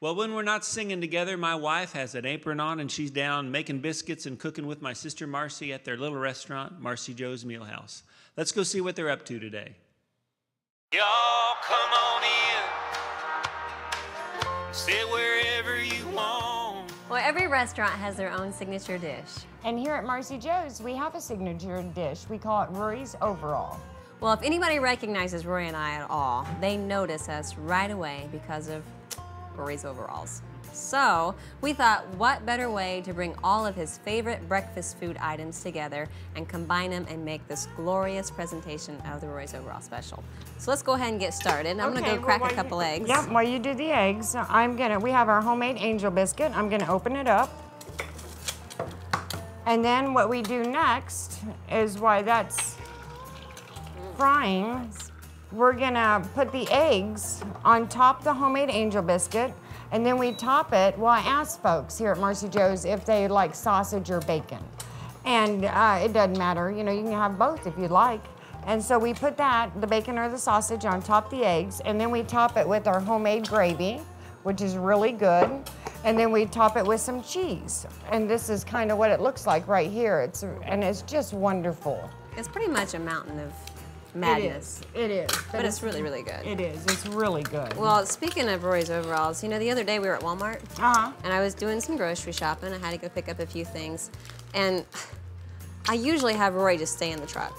Well, when we're not singing together, my wife has an apron on and she's down making biscuits and cooking with my sister Marcy at their little restaurant, MarcyJo's Meal House. Let's go see what they're up to today. Y'all come on in. Sit wherever you want. Well, every restaurant has their own signature dish. And here at MarcyJo's, we have a signature dish. We call it Rory's Overall. Well, if anybody recognizes Rory and I at all, they notice us right away because of Rory's overalls. So we thought what better way to bring all of his favorite breakfast food items together and combine them and make this glorious presentation of the Rory's Overall Special. So let's go ahead and get started. I'm Okay, gonna go crack well, a couple you, eggs. Yep, while you do the eggs, I'm gonna, we have our homemade angel biscuit. I'm gonna open it up. And then what we do next is why that's frying, we're gonna put the eggs on top the homemade angel biscuit and then we top it. Well, I asked folks here at MarcyJo's if they like sausage or bacon. And uh, it doesn't matter, you know, you can have both if you'd like. And so we put that, the bacon or the sausage, on top the eggs, and then we top it with our homemade gravy, which is really good. And then we top it with some cheese. And this is kind of what it looks like right here. It's and it's just wonderful. It's pretty much a mountain of madness. It is. But it's really, really good. It is. It's really good. Well, speaking of Rory's overalls, you know, the other day we were at Walmart uh-huh. and I was doing some grocery shopping. I had to go pick up a few things. And I usually have Roy just stay in the truck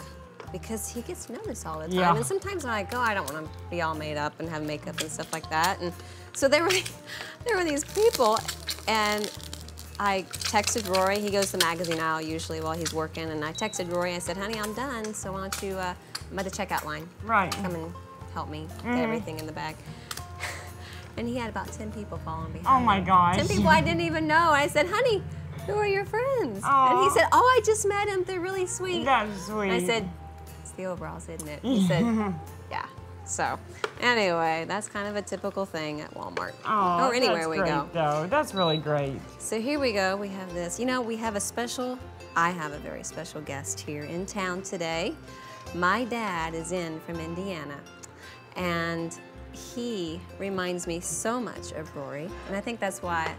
because he gets noticed all the time. Yeah. And sometimes when I go, I don't want to be all made up and have makeup and stuff like that. And so there were, there were these people and I texted Rory. He goes to the magazine aisle usually while he's working. And I texted Rory. I said, honey, I'm done. So why don't you, uh, I'm at the checkout line. Right. Come and help me Mm-hmm. get everything in the bag. And he had about 10 people following behind. Oh my gosh. 10 people I didn't even know. I said, honey, who are your friends? And he said, oh, I just met him. They're really sweet. That's sweet. And I said, it's the overalls, isn't it? He said, yeah. So anyway, that's kind of a typical thing at Walmart Oh, or anywhere we great, go. Though. That's really great. So here we go. We have this. You know, we have a special, I have a very special guest here in town today. My dad is in from Indiana, and he reminds me so much of Rory. And I think that's why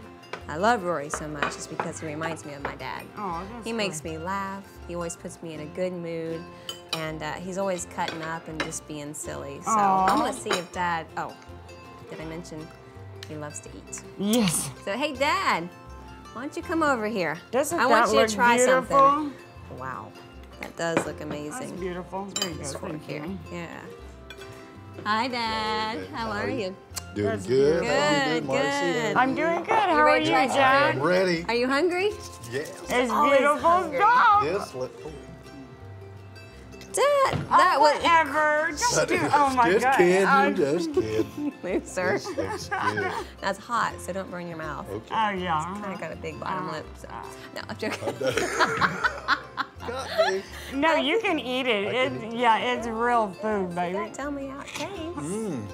I love Rory so much, is because he reminds me of my dad. Oh, He makes me laugh. He always puts me in a good mood. And uh, he's always cutting up and just being silly. So Aw. I'm gonna see if Dad, oh, did I mention he loves to eat? Yes. So, hey, Dad, why don't you come over here? Doesn't I that want you look to try beautiful? something. Wow, that does look amazing. That's amazing. beautiful. There you go. This fork Thank here. you. Yeah. Hi, Dad. How are you? Doing That's good. How you Good, Marcy? good. I'm doing good. How are you, to Jack? I'm ready. Are you hungry? Yes. It's beautiful hungry. stuff. Yes. Let, Dad, Oh, that was whatever. Just do. Oh my just God. kidding. Oh, just kidding. loser. This looks good. That's hot, so don't burn your mouth. Okay. Oh yeah. I got a big bottom Uh, lip. So. Uh, uh. No, I'm joking. Oh, got. No, you can eat it. It yeah, it's real food, baby. Tell me how it tastes. Mmm.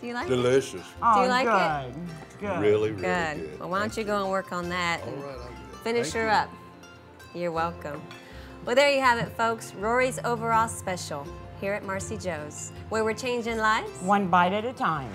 Do you like it? Delicious. Oh, you like it? good. Good. Really, really Good. good. Well, why don't you go and work on that All and right, I'll do it. finish Thank her you. up. You're welcome. Well, there you have it, folks. Rory's Overall Special here at MarcyJo's, where we're changing lives. One bite at a time.